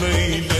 Lady.